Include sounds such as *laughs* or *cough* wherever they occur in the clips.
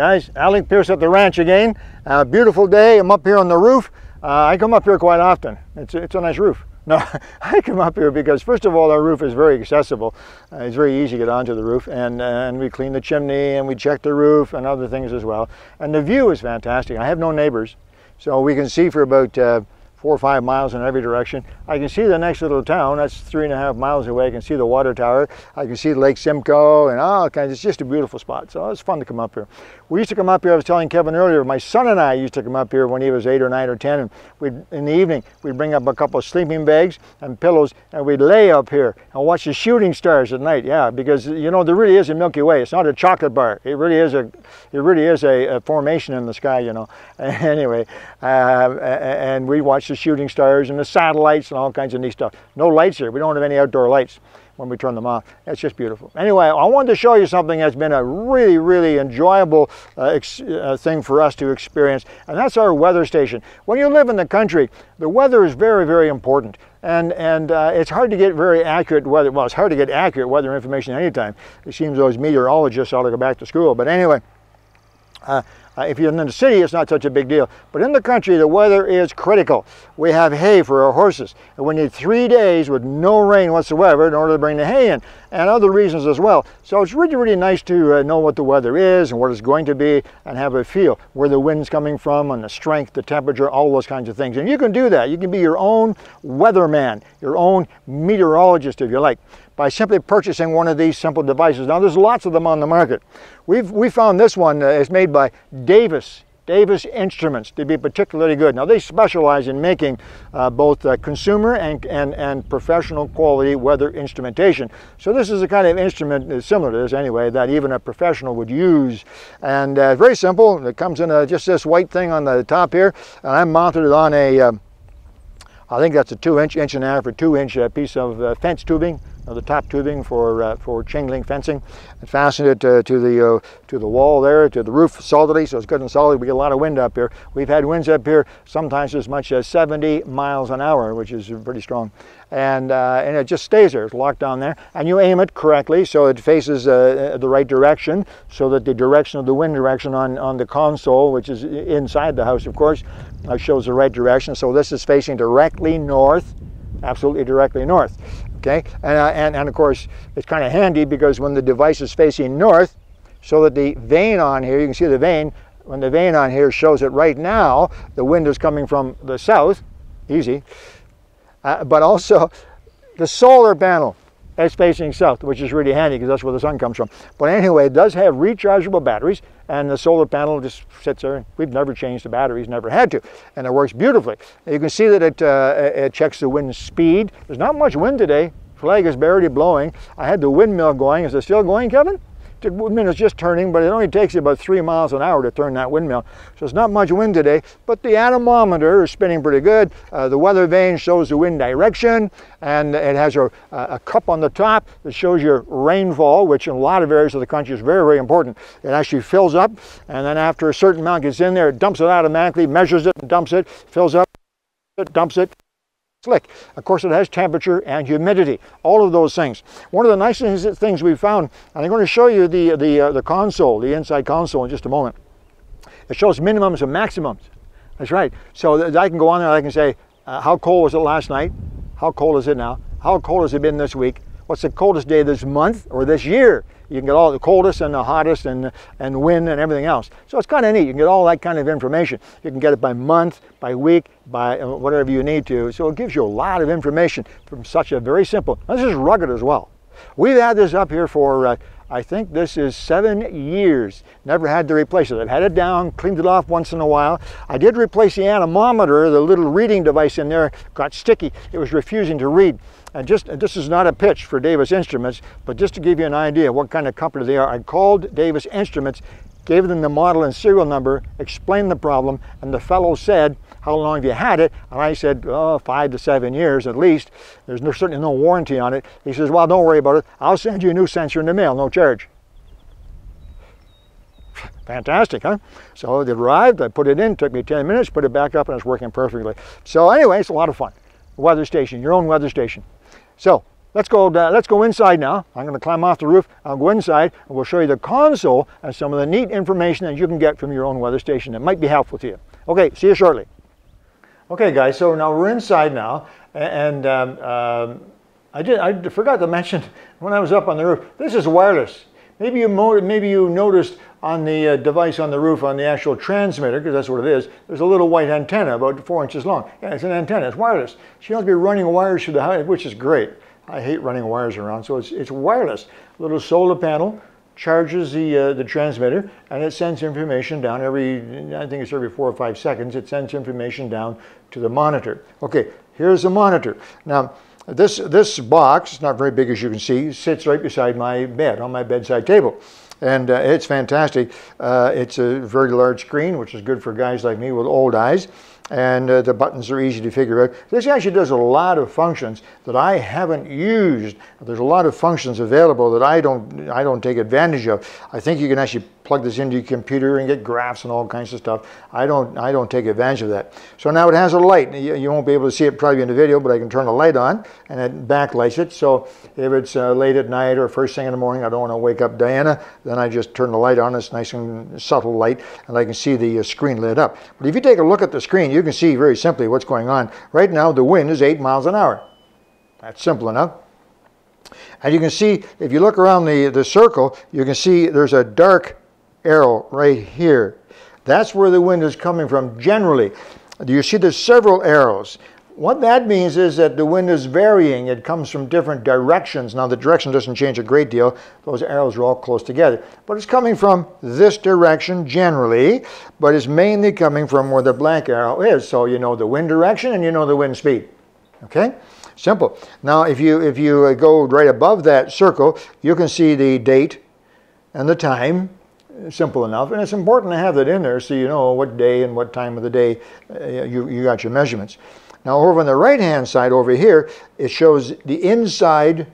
Guys, Alec Peirce at the ranch again. Uh, beautiful day. I'm up here on the roof. Uh, I come up here quite often. It's, it's a nice roof. *laughs* No, I come up here because first of all, our roof is very accessible. Uh, it's very easy to get onto the roof, and and we clean the chimney and we check the roof and other things as well. And the view is fantastic. I have no neighbors, so we can see for about uh, four or five miles in every direction. I can see the next little town, that's three and a half miles away. I can see the water tower. I can see Lake Simcoe and all kinds. It's just a beautiful spot. So it's fun to come up here. We used to come up here, I was telling Kevin earlier, my son and I used to come up here when he was eight or nine or 10. And we'd, in the evening, we'd bring up a couple of sleeping bags and pillows and we'd lay up here and watch the shooting stars at night. Yeah, because you know, there really is a Milky Way. It's not a chocolate bar. It really is a, it really is a, a formation in the sky, you know. *laughs* anyway, uh, and we watch the shooting stars and the satellites and all kinds of neat stuff. No lights here. We don't have any outdoor lights when we turn them off. It's just beautiful. Anyway, I wanted to show you something that's been a really, really enjoyable uh, uh, thing for us to experience, and that's our weather station. When you live in the country, the weather is very, very important. And, and uh, it's hard to get very accurate weather, well, it's hard to get accurate weather information anytime. It seems those meteorologists ought to go back to school. But anyway, uh, uh, if you're in the city, it's not such a big deal. But in the country, the weather is critical. We have hay for our horses. And we need three days with no rain whatsoever in order to bring the hay in, and other reasons as well. So it's really, really nice to uh, know what the weather is and what it's going to be and have a feel where the wind's coming from and the strength, the temperature, all those kinds of things. And you can do that. You can be your own weatherman, your own meteorologist if you like by simply purchasing one of these simple devices. Now there's lots of them on the market. We've we found this one uh, is made by Davis Davis Instruments to be particularly good. Now they specialize in making uh, both uh, consumer and, and, and professional quality weather instrumentation. So this is a kind of instrument uh, similar to this anyway that even a professional would use. And uh, very simple. It comes in a, just this white thing on the top here and I'm mounted it on a um, I think that's a two inch, inch and a half or two inch uh, piece of uh, fence tubing the top tubing for uh, for chain link fencing. And fastened it uh, to the uh, to the wall there to the roof solidly so it's good and solid. We get a lot of wind up here. We've had winds up here sometimes as much as 70 miles an hour which is pretty strong. And uh, and it just stays there. It's locked down there. And you aim it correctly so it faces uh, the right direction so that the direction of the wind direction on on the console which is inside the house of course shows the right direction. So this is facing directly north absolutely directly north okay? And, uh, and, and of course, it's kind of handy because when the device is facing north, so that the vane on here, you can see the vane, when the vane on here shows it right now, the wind is coming from the south, easy, uh, but also the solar panel is facing south, which is really handy because that's where the sun comes from. But anyway, it does have rechargeable batteries, and the solar panel just sits there. We've never changed the batteries, never had to, and it works beautifully. You can see that it, uh, it checks the wind speed. There's not much wind today. Flag is barely blowing. I had the windmill going. Is it still going, Kevin? The windmill is just turning, but it only takes you about three miles an hour to turn that windmill. So it's not much wind today, but the anemometer is spinning pretty good. Uh, the weather vane shows the wind direction, and it has a, a, cup on the top that shows your rainfall, which in a lot of areas of the country is very, very important. It actually fills up, and then after a certain amount gets in there, it dumps it automatically, measures it and dumps it, fills up, it dumps it, slick. Of course, it has temperature and humidity, all of those things. One of the nicest things, we found, and I'm going to show you the, the, uh, the console, the inside console in just a moment. It shows minimums and maximums. That's right. So I can go on there, I can say, uh, how cold was it last night? How cold is it now? How cold has it been this week? What's the coldest day this month or this year? You can get all the coldest and the hottest and, and wind and everything else. So it's kind of neat. You can get all that kind of information. You can get it by month, by week, by uh, whatever you need to. So it gives you a lot of information from such a very simple, this is rugged as well. We've had this up here for, uh, I think this is seven years. Never had to replace it. I've had it down, cleaned it off once in a while. I did replace the anemometer, the little reading device in there got sticky. It was refusing to read. And just this is not a pitch for Davis Instruments, but just to give you an idea what kind of company they are, I called Davis Instruments, gave them the model and serial number, explained the problem, and the fellow said, how long have you had it? And I said, oh, five to seven years at least. There's no, certainly no warranty on it. He says, well, don't worry about it. I'll send you a new sensor in the mail, no charge. *laughs* Fantastic, huh? So it arrived, I put it in, took me 10 minutes, put it back up, and it's working perfectly. So anyway, it's a lot of fun. Weather station, your own weather station. So let's go, uh, let's go inside now. I'm going to climb off the roof. I'll go inside and we'll show you the console and some of the neat information that you can get from your own weather station that might be helpful to you. Okay, see you shortly. Okay, guys, so now we're inside now, and um, um, I did I forgot to mention *laughs* when I was up on the roof. This is wireless. Maybe you maybe you noticed on the uh, device on the roof on the actual transmitter, because that's what it is. There's a little white antenna about four inches long. Yeah, it's an antenna. It's wireless. She don't to be running wires through the house, which is great. I hate running wires around, so it's it's wireless. Little solar panel charges the uh, the transmitter, and it sends information down every I think it's every four or five seconds. It sends information down to the monitor. Okay, here's the monitor. Now this, this box, it's not very big as you can see, sits right beside my bed, on my bedside table. And uh, it's fantastic. Uh, it's a very large screen, which is good for guys like me with old eyes and uh, the buttons are easy to figure out. This actually does a lot of functions that I haven't used. There's a lot of functions available that I don't, I don't take advantage of. I think you can actually plug this into your computer and get graphs and all kinds of stuff. I don't, I don't take advantage of that. So now it has a light. You, won't be able to see it probably in the video, but I can turn the light on and it backlights it. So if it's uh, late at night or first thing in the morning, I don't want to wake up Diana, then I just turn the light on. It's nice and subtle light and I can see the uh, screen lit up. But if you take a look at the screen, you can see very simply what's going on. Right now the wind is eight miles an hour. That's simple enough. And you can see, if you look around the, the circle, you can see there's a dark arrow right here. That's where the wind is coming from generally. You see there's several arrows. What that means is that the wind is varying. It comes from different directions. Now the direction doesn't change a great deal. Those arrows are all close together. But it's coming from this direction generally, but it's mainly coming from where the black arrow is. So you know the wind direction and you know the wind speed. Okay? Simple. Now if you, if you uh, go right above that circle, you can see the date and the time simple enough. And it's important to have that in there so you know what day and what time of the day uh, you, you got your measurements. Now over on the right hand side over here, it shows the inside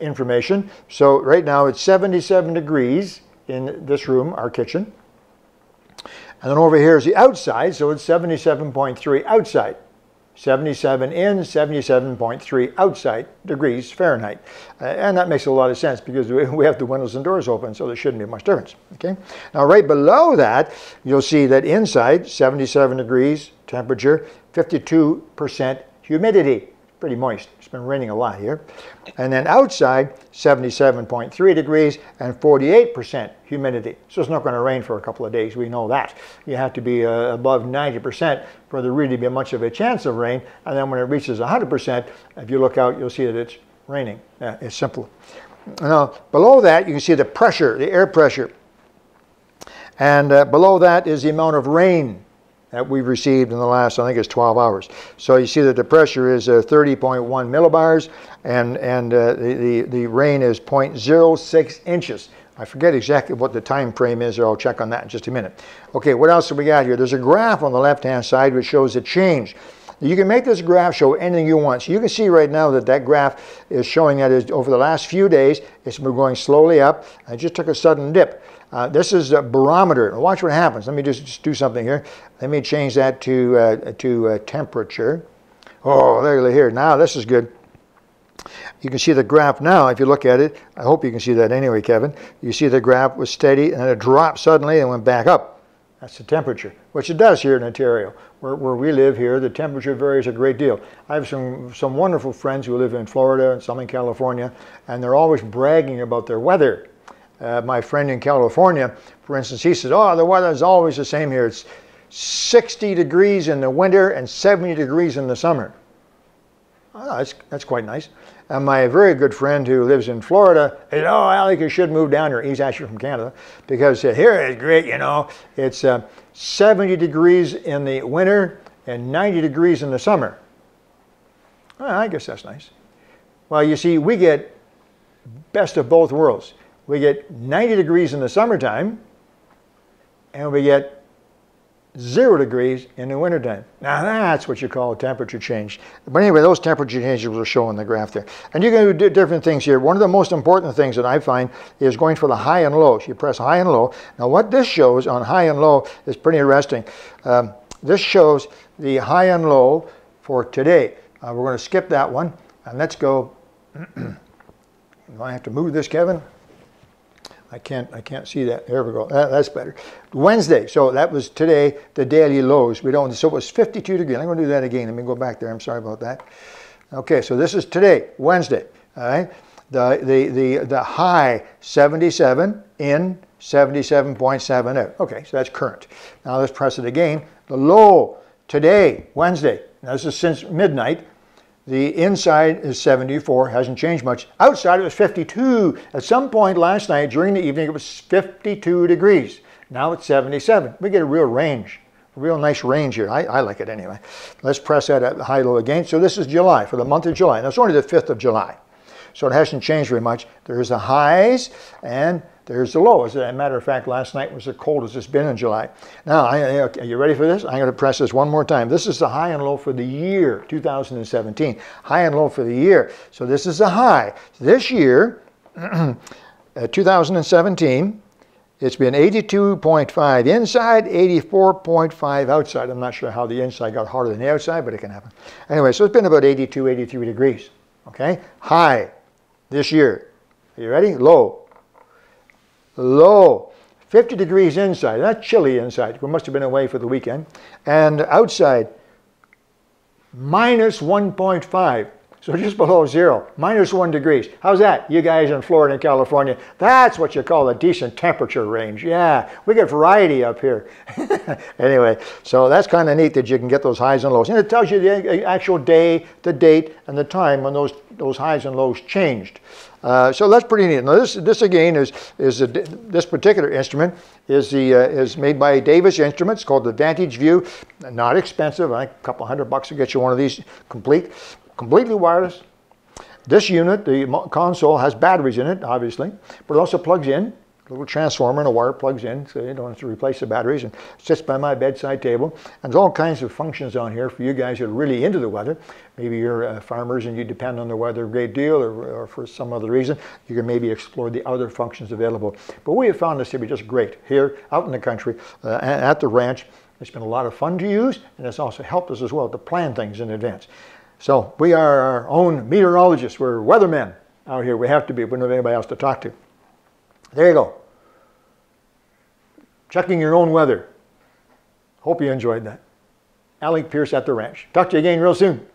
information. So right now it's 77 degrees in this room, our kitchen. And then over here is the outside, so it's 77.3 outside. 77 in, 77.3 outside degrees Fahrenheit. Uh, and that makes a lot of sense because *laughs* we have the windows and doors open, so there shouldn't be much difference. Okay. Now right below that, you'll see that inside, 77 degrees temperature, 52% humidity pretty moist. It's been raining a lot here. And then outside, 77.3 degrees and 48% humidity. So it's not going to rain for a couple of days. We know that. You have to be uh, above 90% for there really to be much of a chance of rain. And then when it reaches 100%, if you look out, you'll see that it's raining. Uh, it's simple. Now, below that, you can see the pressure, the air pressure. And uh, below that is the amount of rain that we've received in the last, I think it's 12 hours. So you see that the pressure is uh, 30.1 millibars and, and uh, the, the, the rain is 0.06 inches. I forget exactly what the time frame is, or I'll check on that in just a minute. Okay, what else have we got here? There's a graph on the left-hand side which shows a change. You can make this graph show anything you want. So you can see right now that that graph is showing that over the last few days, it's been going slowly up. I just took a sudden dip. Uh, this is a barometer. Watch what happens. Let me just, just do something here. Let me change that to, uh, to uh, temperature. Oh, there, here. Now this is good. You can see the graph now, if you look at it. I hope you can see that anyway, Kevin. You see the graph was steady and then it dropped suddenly and went back up. That's the temperature, which it does here in Ontario. Where, where we live here, the temperature varies a great deal. I have some, some wonderful friends who live in Florida and some in California, and they're always bragging about their weather. Uh, my friend in California, for instance, he says, oh, the weather is always the same here. It's 60 degrees in the winter and 70 degrees in the summer. Oh, that's, that's quite nice. And my very good friend who lives in Florida said, oh, Alec, you should move down here. He's actually from Canada. Because uh, here is great, you know. It's uh, 70 degrees in the winter and 90 degrees in the summer. Well, I guess that's nice. Well, you see, we get best of both worlds we get 90 degrees in the summertime and we get zero degrees in the wintertime. Now that's what you call a temperature change. But anyway, those temperature changes will show in the graph there. And you can do different things here. One of the most important things that I find is going for the high and low. So you press high and low. Now what this shows on high and low is pretty interesting. Um, this shows the high and low for today. Uh, we're going to skip that one and let's go *clears throat* Do I have to move this, Kevin? I can't, I can't see that. There we go. That, that's better. Wednesday, so that was today, the daily lows. We don't, so it was 52 degrees. I'm going to do that again. Let me go back there. I'm sorry about that. Okay, so this is today, Wednesday. All right. The, the, the, the high 77 in 77.7 out. Okay, so that's current. Now let's press it again. The low today, Wednesday. Now this is since midnight. The inside is 74, hasn't changed much. Outside it was 52. At some point last night during the evening it was 52 degrees. Now it's 77. We get a real range, a real nice range here. I, I like it anyway. Let's press that at high low again. So this is July, for the month of July. Now it's only the 5th of July. So it hasn't changed very much. There's the highs and there's the low. As a matter of fact, last night was the coldest it's been in July. Now, are you ready for this? I'm going to press this one more time. This is the high and low for the year 2017. High and low for the year. So this is the high. This year, *clears throat* uh, 2017, it's been 82.5 inside, 84.5 outside. I'm not sure how the inside got harder than the outside, but it can happen. Anyway, so it's been about 82, 83 degrees. Okay? High this year. Are you ready? Low. Low. 50 degrees inside. not chilly inside. We must have been away for the weekend. And outside, minus 1.5. So just below zero, minus one degrees. How's that, you guys in Florida and California? That's what you call a decent temperature range. Yeah, we get variety up here. *laughs* anyway, so that's kind of neat that you can get those highs and lows. And it tells you the actual day, the date, and the time when those, those highs and lows changed. Uh, so that's pretty neat. Now this, this again is, is a, this particular instrument is, the, uh, is made by Davis Instruments called the Vantage Vue. Not expensive, a couple hundred bucks to get you one of these complete completely wireless. This unit, the console, has batteries in it, obviously, but it also plugs in. A little transformer and a wire plugs in, so you don't have to replace the batteries. And sits by my bedside table. And there's all kinds of functions on here for you guys who are really into the weather. Maybe you're uh, farmers and you depend on the weather a great deal, or, or for some other reason, you can maybe explore the other functions available. But we have found this to be just great here, out in the country, uh, at the ranch. It's been a lot of fun to use, and it's also helped us as well to plan things in advance. So we are our own meteorologists. We're weathermen out here. We have to be. We don't have anybody else to talk to. There you go. Checking your own weather. Hope you enjoyed that. Alec Peirce at the ranch. Talk to you again real soon.